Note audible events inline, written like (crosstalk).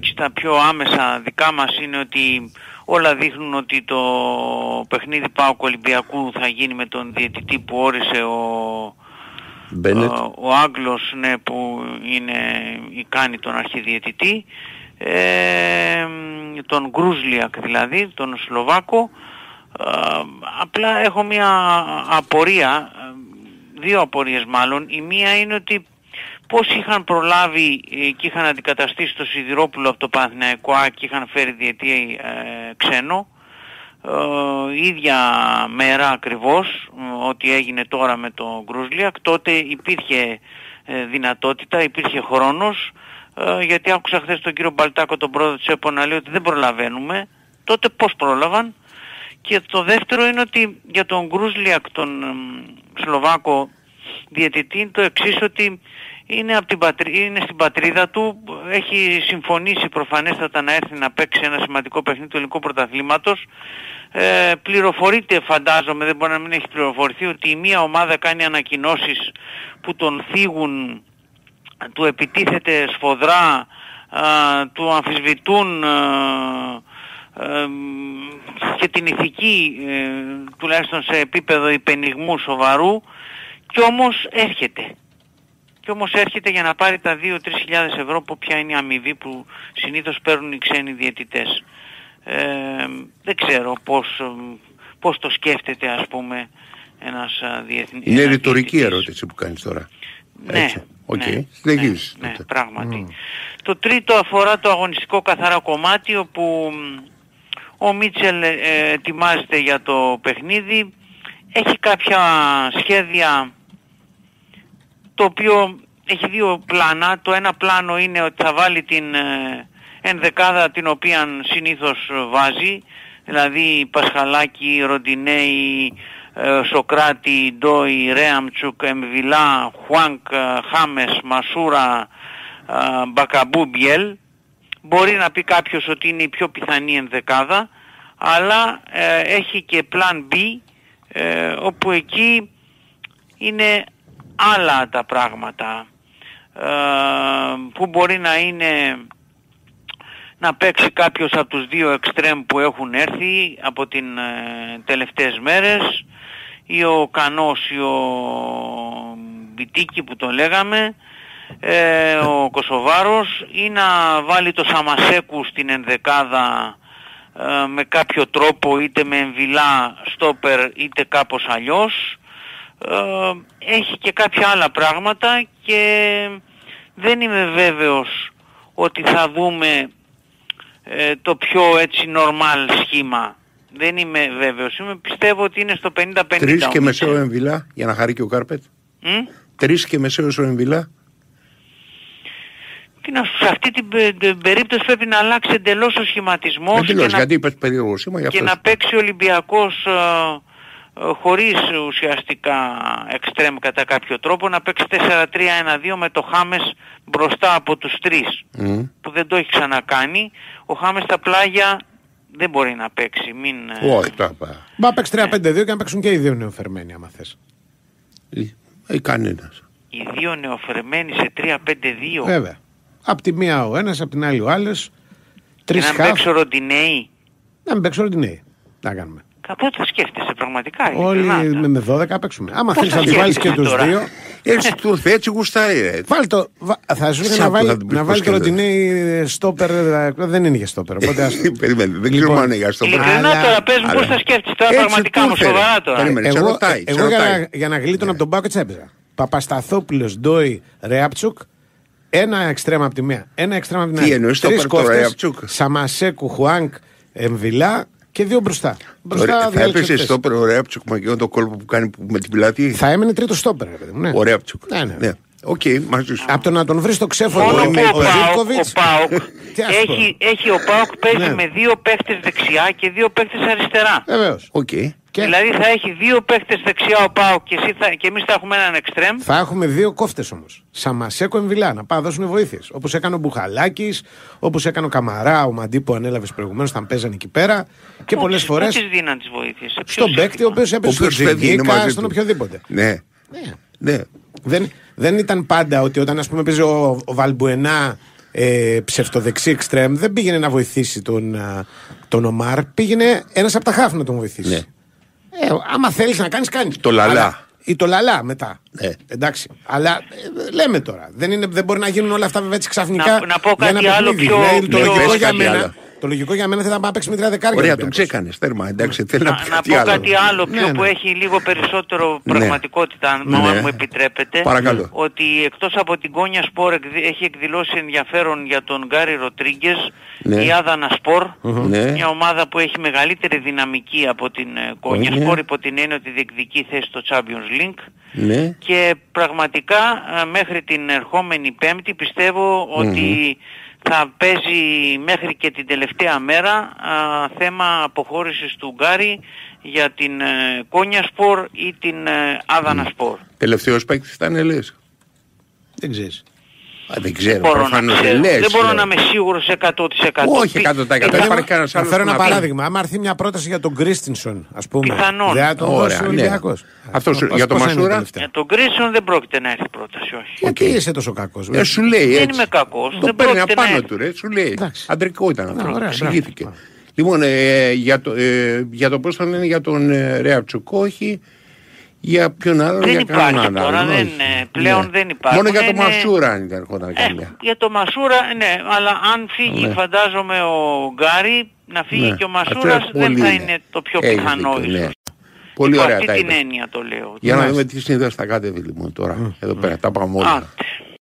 και στα πιο άμεσα δικά μας είναι ότι όλα δείχνουν ότι το παιχνίδι Πάου Ολυμπιακού θα γίνει με τον διαιτητή που όρισε ο, ο, ο Άγγλος ναι, που είναι, κάνει τον αρχιδιαιτητή. Ε, τον Γκρούσλιακ δηλαδή, τον Σλοβάκο. Ε, απλά έχω μια απορία δύο απορίες μάλλον. Η μία είναι ότι πώς είχαν προλάβει ε, και είχαν αντικαταστήσει το Σιδηρόπουλο από το Παναθηναϊκό και είχαν φέρει διετή ε, ξένο. Ε, ίδια μέρα ακριβώς ό,τι έγινε τώρα με το Γκρούσλιακ τότε υπήρχε ε, δυνατότητα, υπήρχε χρόνος ε, γιατί άκουσα χθες τον κύριο Μπαλτάκο τον πρόεδρο της ΕΠΟ να λέει ότι δεν προλαβαίνουμε. Τότε πώς πρόλαβαν; Και το δεύτερο είναι ότι για τον Γκρούσλιακ τον Σλοβάκο διαιτητή είναι το εξής ότι είναι, από την είναι στην πατρίδα του, έχει συμφωνήσει προφανέστατα να έρθει να παίξει ένα σημαντικό παιχνίδι του ελληνικού πρωταθλήματος. Ε, πληροφορείται φαντάζομαι, δεν μπορεί να μην έχει πληροφορηθεί, ότι η μία ομάδα κάνει ανακοινώσεις που τον θίγουν, του επιτίθεται σφοδρά, του αμφισβητούν και την ηθική, ε, τουλάχιστον σε επίπεδο υπενιγμού σοβαρού, και όμως έρχεται και όμως έρχεται για να πάρει τα 2-3 χιλιάδες ευρώ που ποια είναι η αμοιβή που συνήθως παίρνουν οι ξένοι διαιτητές. Ε, δεν ξέρω πώς, πώς το σκέφτεται ας πούμε ένας διεθνής. Είναι ρητορική ερώτηση που κάνεις τώρα. Ναι, okay. ναι, ναι, ναι, πράγματι. Το τρίτο αφορά το αγωνιστικό καθαρά κομμάτι όπου ο Μίτσελ ε, ετοιμάζεται για το παιχνίδι. Έχει κάποια σχέδια το οποίο έχει δύο πλάνα. Το ένα πλάνο είναι ότι θα βάλει την ε, ενδεκάδα την οποία συνήθως βάζει, δηλαδή Πασχαλάκη, Ροντινέη, ε, Σοκράτη, Ντόι, Ρέαμτσουκ, Εμβιλά, Χουάνκ, ε, Χάμες, Μασούρα, Μπακαμπού, Μπιέλ. Μπορεί να πει κάποιος ότι είναι η πιο πιθανή ενδεκάδα, αλλά έχει και πλάν B, όπου εκεί είναι άλλα τα πράγματα ε, που μπορεί να είναι να παίξει κάποιος από τους δύο εξτρέμ που έχουν έρθει από την ε, τελευταίες μέρες ή ο Κανός ή ο Μπιτίκη που τον λέγαμε ε, ο Κοσοβάρος ή να βάλει το Σαμασέκου στην ενδεκάδα ε, με κάποιο τρόπο είτε με εμβυλά στόπερ είτε κάπως αλλιώς. ε, έχει και κάποια άλλα πράγματα και δεν είμαι βέβαιος ότι θα δούμε ε, το πιο έτσι νορμάλ σχήμα. Δεν είμαι βέβαιος. Είμαι, πιστεύω ότι είναι στο 50-50. Τρεις και μεσαίο εμβυλά για να χαρεί και ο Κάρπετ. Mm? Τρεις και μεσαίος ο εμβυλά. Τι να σε αυτή την, περίπτωση πρέπει να αλλάξει εντελώς ο σχηματισμός εντελώς, και, γιατί να, και να παίξει ο Ολυμπιακός ε, ε, χωρίς ουσιαστικά εξτρέμ κατά κάποιο τρόπο να παίξει 4-3-1-2 με το Χάμες μπροστά από τους τρεις που δεν το έχει ξανακάνει. Ο Χάμες στα πλάγια δεν μπορεί να παίξει μην... Ε, Όχι πάπα Μα παίξει 3-5-2 και να παίξουν και οι δύο νεοφερμένοι άμα θες. Ή ε, κανένας. Οι δύο νεοφερμένοι σε 3-5-2 Βέβαια. Απ' τη μία ο ένας, απ' την άλλη ο άλλος. Τρεις να παίξω ροντινέι Να μην παίξω ροντινέι Να κάνουμε Πότε θα σκέφτεσαι πραγματικά. Όλοι με, με 12 παίξουμε. Άμα θέλεις να του βάλεις και τους δύο. Έτσι του έτσι γουστάει. Βάλει το. Θα σου να βάλει, να βάλει το ροτινέι στόπερ. Δεν είναι για στόπερ. Οπότε ας... (laughs) Περίμενε, δεν ξέρουμε αν είναι για στόπερ. Ειλικρινά τώρα πες μου πώς θα σκέφτεσαι τώρα πραγματικά μου σοβαρά τώρα. Εγώ, εγώ για να γλίτω από τον Πάκο έτσι έπαιζα. Παπασταθόπουλος, Ντόι, Ρεάπτσουκ, ένα εξτρέμα από τη μία, ένα εξτρέμα από την άλλη. Τι εννοεί το Ρεάπτσουκ; Σαμασέκου, Χουάνκ, Εμβιλά, και δύο μπροστά. μπροστά θα έπεσε στόπερ ο Ρέαπτσουκ με το κόλπο που κάνει με την πλάτη. Θα έμενε τρίτο στόπερ, ναι. Ο Ρέαπτσουκ. Ναι, ναι. ναι. Okay, μαζί σου. Από το να τον βρεις στο ξέφωρο Μόνο με ο, Πάοκ, έχει, έχει ο Πάοκ παίζει ναι. με δύο παίχτες δεξιά και δύο παίχτες αριστερά. Βεβαίως. Okay. Και... Δηλαδή θα έχει δύο παίχτες δεξιά ο Πάοκ και, εσύ θα, και εμείς θα έχουμε έναν εξτρέμ. Θα έχουμε δύο κόφτες όμως. Σαμασέκο εμβιλά να πάνε δώσουν βοήθειες. Όπως έκανε ο Μπουχαλάκης, όπως έκανε ο Καμαρά, ο Μαντί που ανέλαβες προηγουμένως, όταν παίζανε εκεί πέρα. Και πολλές φορές. Πού δίναν τις βοήθειες; Στον παίκτη ο οποίος έπαιζε στο Τζιγκίκα, στον οποιοδήποτε. Ναι. ναι. ναι. Δεν, δεν ήταν πάντα ότι όταν ας πούμε παίζει ο, ο Βαλμπουενά ε, ψευτοδεξί εξτρέμ, δεν πήγαινε να βοηθήσει τον, τον Ομάρ, πήγαινε ένας από τα χάφ να τον βοηθήσει. Ναι. Ε, άμα θέλεις να κάνεις, κάνεις. Το λαλά. ή το λαλά μετά. Ναι. Εντάξει. Αλλά ε, λέμε τώρα. Δεν, είναι, δεν μπορεί να γίνουν όλα αυτά βέβαια έτσι ξαφνικά. Να, να πω κάτι άλλο πιο. το λογικό για μένα. Το λογικό για μένα θα να παίξει με τρία δεκάρια. Ωραία, τον ξέκανες. Τέρμα, εντάξει, θέλει να, να, να πω κάτι άλλο πιο ναι, που ναι. έχει λίγο περισσότερο ναι. πραγματικότητα, αν ναι. μου επιτρέπετε. Παρακαλώ. Ότι εκτός από την Κόνια Σπορ έχει εκδηλώσει ενδιαφέρον για τον Γκάρι Ροτρίγκες, ναι. η Άδανα Σπορ, μια ομάδα που έχει μεγαλύτερη δυναμική από την ε, Κόνια Σπορ υπό την έννοια ότι διεκδικεί θέση στο Champions League. Ναι. Και πραγματικά ε, μέχρι την ερχόμενη Πέμπτη πιστεύω ότι θα παίζει μέχρι και την τελευταία μέρα α, θέμα αποχώρησης του Γκάρι για την ε, Κόνια Σπορ ή την ε, Άδανα Σπορ. Τελευταίος παίκτης ήταν λες. Δεν ξέρεις. Α, δεν ξέρω, μπορώ να ξέρω. Λες, δεν μπορώ να είμαι σίγουρος 100%. Όχι 100%. Δεν υπάρχει κανένας άλλος. Θα φέρω ένα παράδειγμα. Άμα έρθει μια πρόταση για τον Κρίστινσον, ας πούμε. Πιθανόν. Δεν θα τον δώσει ο Ολυμπιακός. Αυτός για τον Μασούρα; Για τον Κρίστινσον δεν πρόκειται να έρθει πρόταση, όχι. Γιατί είσαι τόσο κακός. Ε, σου λέει έτσι. Δεν είμαι κακός. Το παίρνει απάνω του, ρε. Σου λέει. Αντρικό ήταν αυτό. Εξηγήθηκε. Λοιπόν, ε, για, το, ε, για το πώς θα λένε για τον ε, Ρεατσουκό, όχι για ποιον άλλο, δεν για υπάρχει άλλο. Τώρα, δεν, πλέον ναι. δεν υπάρχει. Μόνο για το Μασούρα αν ερχόταν ε, καμιά. Για το Μασούρα, ναι, αλλά αν φύγει ναι. φαντάζομαι ο Γκάρι, να φύγει ναι. και ο Μασούρας δεν θα είναι το πιο πιθανό ίσως. Ναι. Πολύ ωραία αυτή την έννοια το λέω. Για να δούμε τι συνήθως θα κάνετε λοιπόν τώρα. Εδώ πέρα τα πάμε όλα.